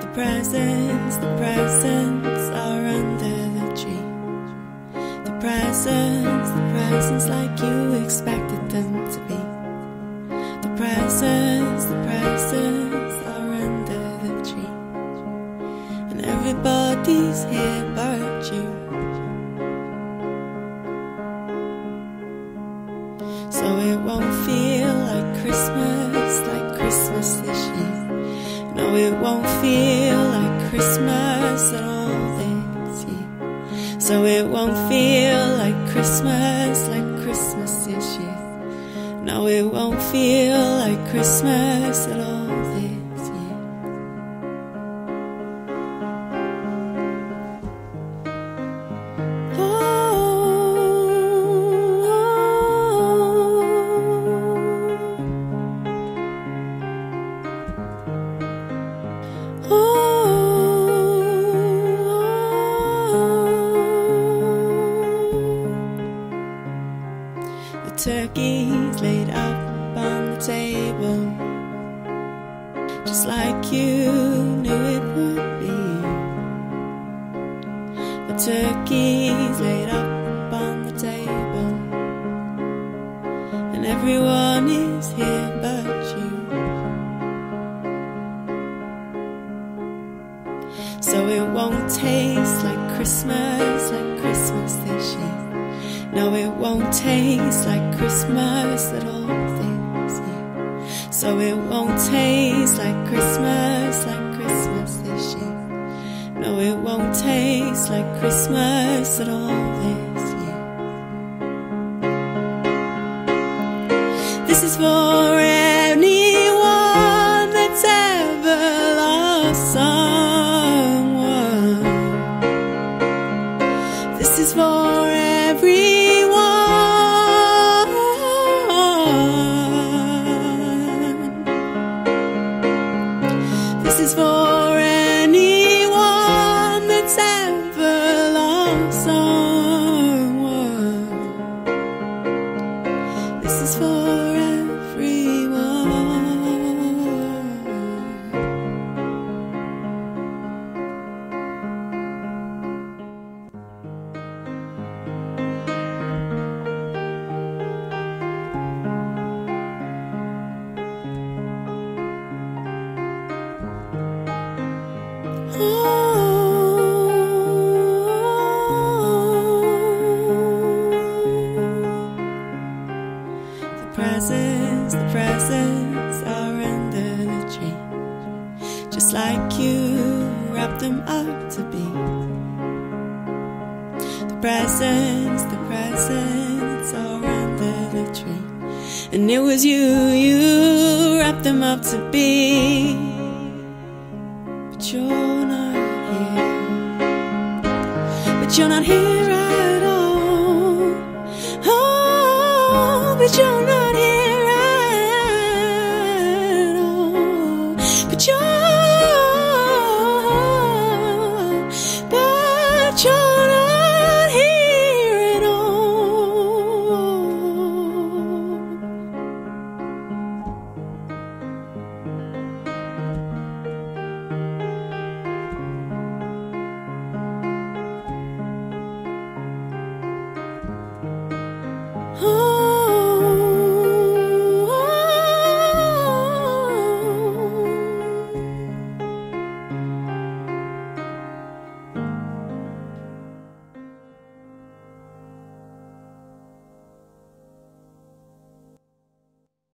the presents, the presents are under the tree. The presents, the presents like you expected them to be. The presents, the presents are under the tree. And everybody's here. So it won't feel like Christmas, like Christmas this year. No, it won't feel like Christmas at all this year. So it won't feel like Christmas, like Christmas this year. No, it won't feel like Christmas at all this turkey's laid up on the table, just like you knew it would be. The turkey's laid up on the table, and everyone is here but you. So it won't taste like Christmas, like Christmas this year. No, it won't taste like Christmas at all this year. So it won't taste like Christmas, like Christmas this year. No, it won't taste like Christmas at all this year. This is for anyone that's ever lost someone. This is for is for presents, the presents are under the tree, just like you wrapped them up to be. The presents, the presents are under the tree, and it was you, you wrapped them up to be. But you're But you're not here at all. Oh, but you're not